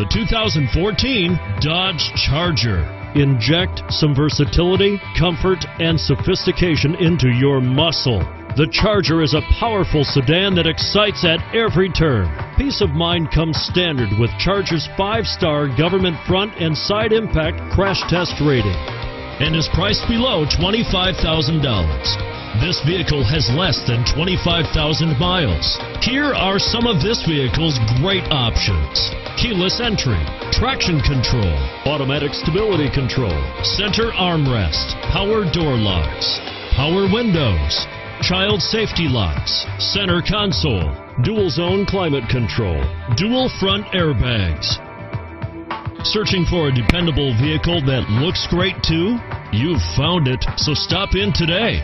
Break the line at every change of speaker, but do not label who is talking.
the 2014 Dodge Charger. Inject some versatility, comfort, and sophistication into your muscle. The Charger is a powerful sedan that excites at every turn. Peace of mind comes standard with Charger's five star government front and side impact crash test rating and is priced below $25,000. This vehicle has less than 25,000 miles. Here are some of this vehicle's great options. Keyless entry, traction control, automatic stability control, center armrest, power door locks, power windows, child safety locks, center console, dual zone climate control, dual front airbags. Searching for a dependable vehicle that looks great too? You've found it, so stop in today.